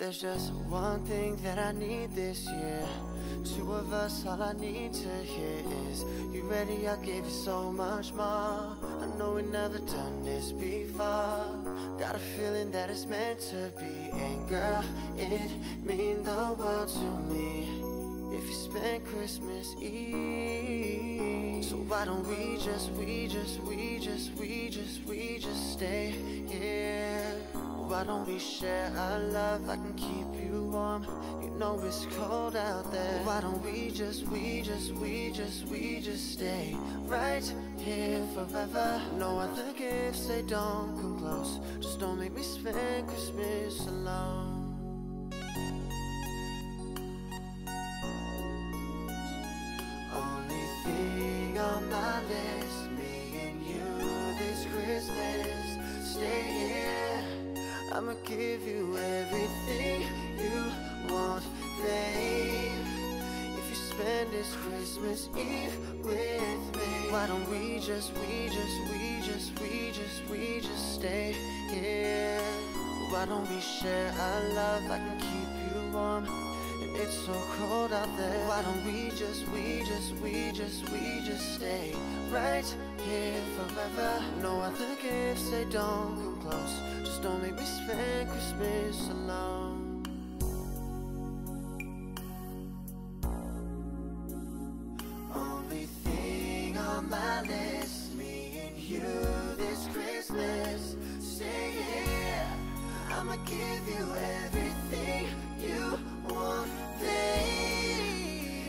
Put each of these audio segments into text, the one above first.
There's just one thing that I need this year. Two of us, all I need to hear is You ready? I'll give you so much more. I know we never done this before. Got a feeling that it's meant to be. And girl, it mean the world to me. If you spend Christmas Eve. So why don't we just, we just, we just, we just, we just stay here? Why don't we share our love? I can keep you warm. You know it's cold out there. Why don't we just, we just, we just, we just stay right here forever? No other gifts, they don't come close. Just don't make me spend Christmas alone. I'ma give you everything you want, babe. If you spend this Christmas Eve with me, why don't we just, we just, we just, we just, we just stay here? Why don't we share our love? I can keep you warm. And it's so cold out there. Why don't we just, we just, we just, we just stay right here forever? No other gifts, they don't come close. Me spend Christmas alone. Only thing on my list, me and you this Christmas. Stay here. I'ma give you everything you want.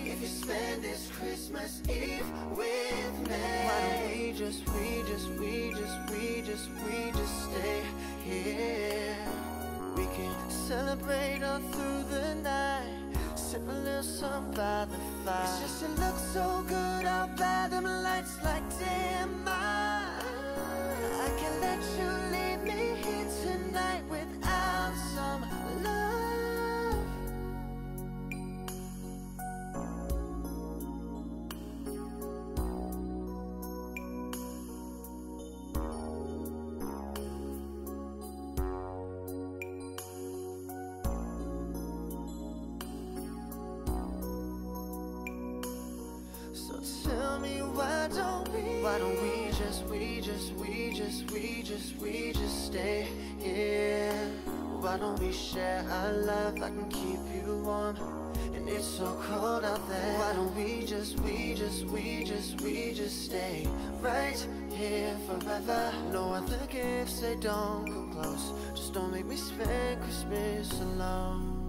If you spend this Christmas Eve with me, why don't we just, we just, we just, we just, we just stay here? Celebrate all through the night. Sip a little sun by the fire. It's just it looks so good out by them lights like damn I why don't we Why don't we just, we just, we just, we just, we just stay here? Why don't we share our love, I can keep you warm? And it's so cold out there. Why don't we just, we just, we just, we just stay right here forever? No other gifts, they don't come close. Just don't make me spend Christmas alone